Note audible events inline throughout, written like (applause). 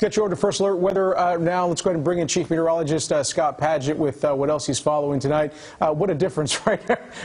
Let's get you over to First Alert Weather uh, now. Let's go ahead and bring in Chief Meteorologist uh, Scott Padgett with uh, what else he's following tonight. Uh, what a difference, (laughs) right?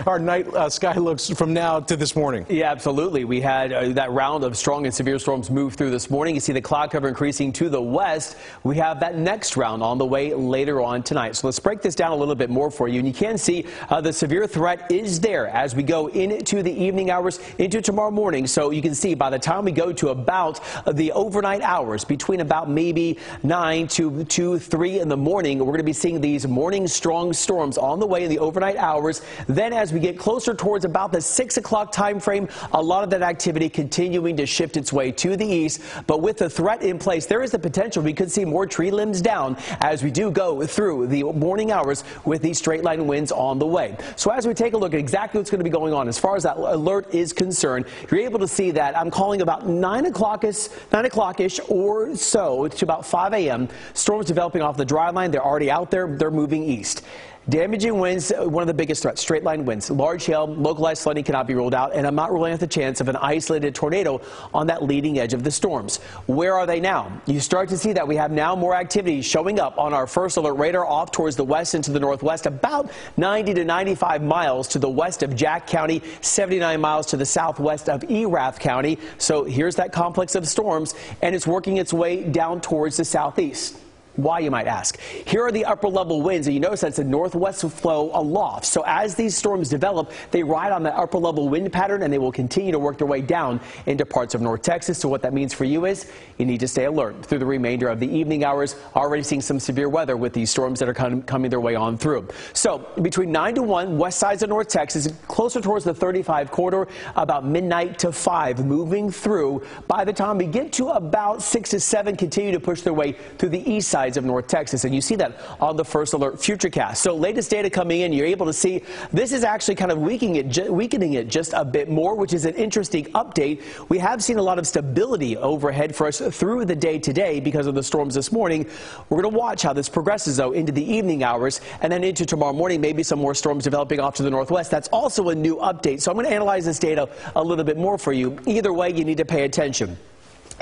Our night uh, sky looks from now to this morning. Yeah, absolutely. We had uh, that round of strong and severe storms move through this morning. You see the cloud cover increasing to the west. We have that next round on the way later on tonight. So let's break this down a little bit more for you. And you can see the severe threat is there as we go into the evening hours into tomorrow morning. So you can see by the time we go to about the overnight hours between about about maybe 9 to 2, 3 in the morning. We're going to be seeing these morning strong storms on the way in the overnight hours. Then as we get closer towards about the 6 o'clock time frame, a lot of that activity continuing to shift its way to the east. But with the threat in place, there is the potential we could see more tree limbs down as we do go through the morning hours with these straight line winds on the way. So as we take a look at exactly what's going to be going on as far as that alert is concerned, you're able to see that I'm calling about 9 o'clock-ish 9 o'clock-ish or so to about 5 a.m. Storms developing off the dry line. They're already out there. They're moving east. Damaging winds, uh, one of the biggest threats, straight line winds. Large hail, localized flooding cannot be ruled out, and I'm not ruling out the chance of an isolated tornado on that leading edge of the storms. Where are they now? You start to see that we have now more activity showing up on our first alert radar off towards the west into the northwest, about 90 to 95 miles to the west of Jack County, 79 miles to the southwest of Erath County. So here's that complex of storms, and it's working its way down towards the southeast. Why, you might ask. Here are the upper level winds, and you notice that's a northwest flow aloft. So as these storms develop, they ride on the upper level wind pattern, and they will continue to work their way down into parts of North Texas. So what that means for you is you need to stay alert through the remainder of the evening hours. Already seeing some severe weather with these storms that are coming their way on through. So between 9 to 1, west sides of North Texas, closer towards the 35 corridor, about midnight to 5, moving through. By the time we get to about 6 to 7, continue to push their way through the east side sides of North Texas. And you see that on the First Alert Futurecast. So latest data coming in, you're able to see this is actually kind of weakening it, weakening it just a bit more, which is an interesting update. We have seen a lot of stability overhead for us through the day today because of the storms this morning. We're going to watch how this progresses, though, into the evening hours and then into tomorrow morning, maybe some more storms developing off to the northwest. That's also a new update. So I'm going to analyze this data a little bit more for you. Either way, you need to pay attention.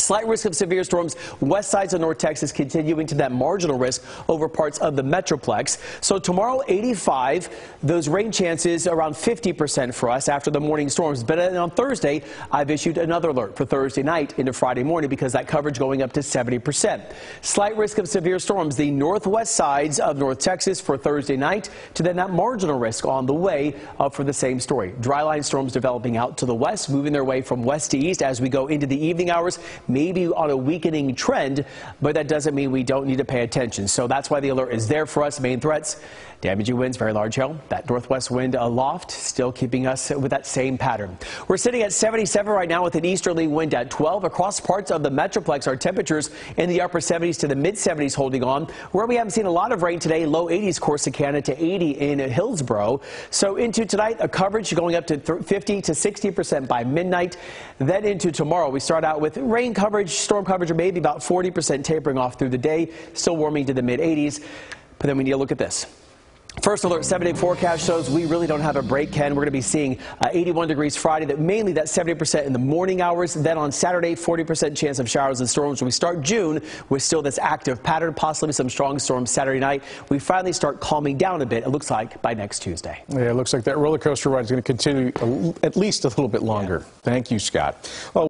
Slight risk of severe storms west sides of North Texas continuing to that marginal risk over parts of the Metroplex. So tomorrow 85, those rain chances around 50% for us after the morning storms. But on Thursday, I've issued another alert for Thursday night into Friday morning because that coverage going up to 70%. Slight risk of severe storms the northwest sides of North Texas for Thursday night to then that marginal risk on the way up for the same story. Dryline storms developing out to the west, moving their way from west to east as we go into the evening hours maybe on a weakening trend, but that doesn't mean we don't need to pay attention. So that's why the alert is there for us. Main threats, damaging winds, very large hail. That northwest wind aloft still keeping us with that same pattern. We're sitting at 77 right now with an easterly wind at 12. Across parts of the Metroplex, our temperatures in the upper 70s to the mid 70s holding on. Where we haven't seen a lot of rain today, low 80s Corsicana to 80 in Hillsboro. So into tonight, a coverage going up to 50 to 60% by midnight. Then into tomorrow, we start out with rain coverage, storm coverage, or maybe about 40% tapering off through the day, still warming to the mid 80s. But then we need to look at this. First alert, seven day forecast shows we really don't have a break, Ken. We're going to be seeing uh, 81 degrees Friday, that mainly that 70% in the morning hours. Then on Saturday, 40% chance of showers and storms. When we start June with still this active pattern, possibly some strong storms Saturday night. We finally start calming down a bit, it looks like, by next Tuesday. Yeah, it looks like that roller coaster ride is going to continue at least a little bit longer. Yeah. Thank you, Scott. Well,